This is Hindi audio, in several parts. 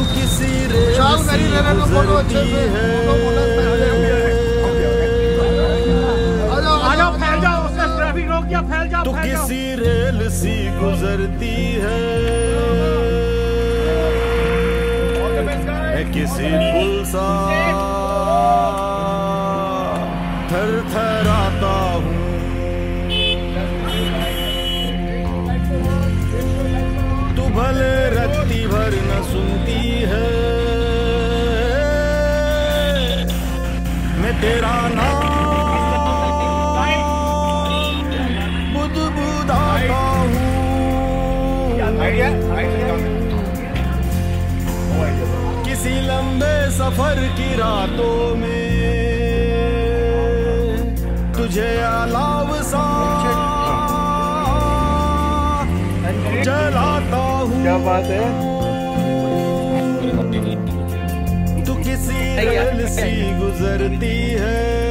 तू किसी रेल मेरी फ़ोटो अच्छे से। फ़ोटो तू किसी रेल सी गुजरती है। किसी पुल सा थर थराता हूँ। तू भले रत्ती भर न सुनती है। मैं तेरा नाम बुदबुदाता हूँ। किसी लंबे सफ़र की रातों में तुझे अलाव सा क्या बात है? तो किसी सी गुजरती है।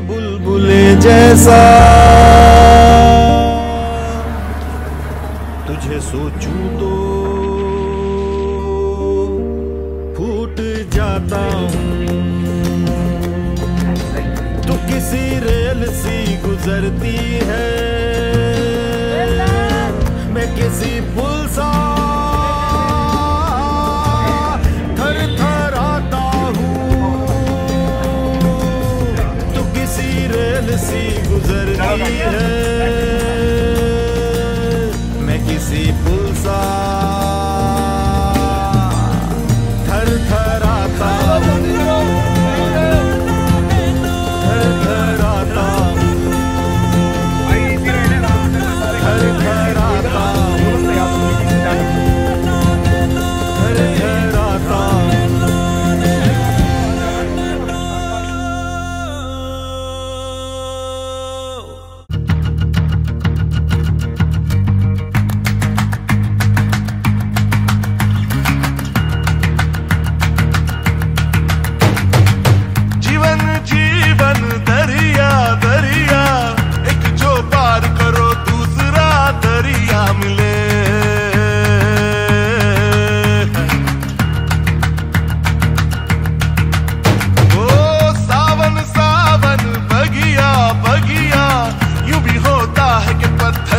बुलबुले जैसा। तुझे सोचूं तो फूट जाता हूँ। तू किसी रेल सी गुजरती है। मैं किसी गुजरती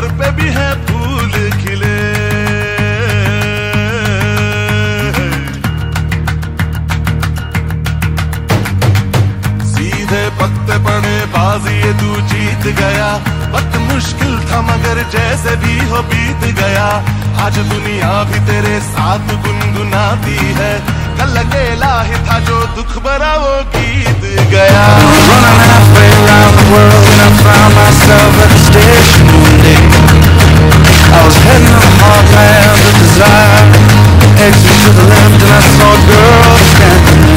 पत्थर पे भी है फूल खिले। सीधे पत्ते पड़े बाजी ये तू जीत गया। वक्त मुश्किल था, मगर जैसे भी हो बीत गया। आज दुनिया भी तेरे साथ गुनगुनाती है। कल अकेला ही था जो दुख भरा वो गीत गया। Running halfway around the world and I found myself at the station. Heartland. Exit to the left and I saw a girl standing